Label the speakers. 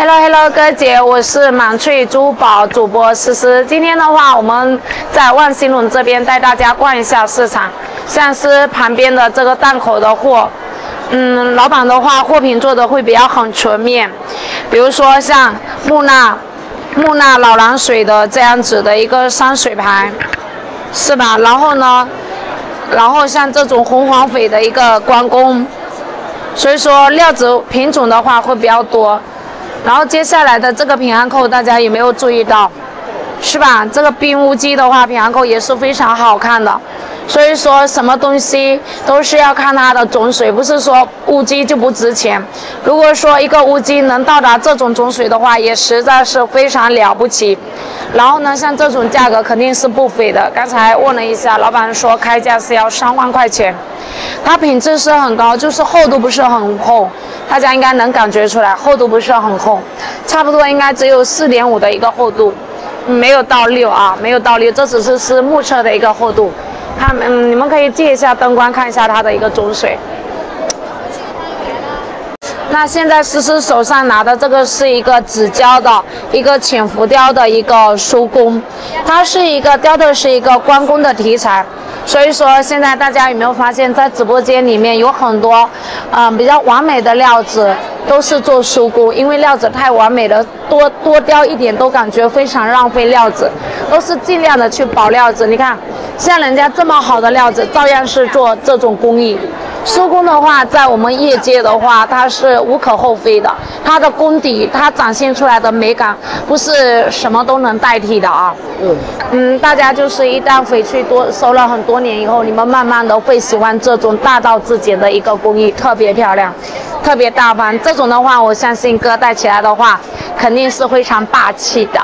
Speaker 1: Hello Hello，哥姐，我是满翠珠宝主播思思。今天的话，我们在万兴隆这边带大家逛一下市场，像是旁边的这个档口的货，嗯，老板的话货品做的会比较很全面，比如说像木纳、木纳老蓝水的这样子的一个山水牌，是吧？然后呢，然后像这种红黄翡的一个关公。所以说料子品种的话会比较多，然后接下来的这个平安扣大家有没有注意到，是吧？这个冰乌鸡的话平安扣也是非常好看的。所以说什么东西都是要看它的种水，不是说乌鸡就不值钱。如果说一个乌鸡能到达这种种水的话，也实在是非常了不起。然后呢，像这种价格肯定是不菲的。刚才问了一下，老板说开价是要三万块钱。它品质是很高，就是厚度不是很厚，大家应该能感觉出来，厚度不是很厚，差不多应该只有四点五的一个厚度，没有到六啊，没有到六，这只是是目测的一个厚度。看，嗯，你们可以借一下灯光看一下它的一个种水。那现在思思手上拿的这个是一个紫胶的一个浅浮雕的一个书工，它是一个雕的是一个关公的题材。所以说现在大家有没有发现，在直播间里面有很多，嗯，比较完美的料子都是做书工，因为料子太完美了，多多雕一点都感觉非常浪费料子，都是尽量的去保料子。你看。像人家这么好的料子，照样是做这种工艺。收工的话，在我们业界的话，它是无可厚非的。它的功底，它展现出来的美感，不是什么都能代替的啊。嗯嗯，大家就是一旦翡翠多收了很多年以后，你们慢慢的会喜欢这种大道至简的一个工艺，特别漂亮，特别大方。这种的话，我相信哥戴起来的话，肯定是非常霸气的。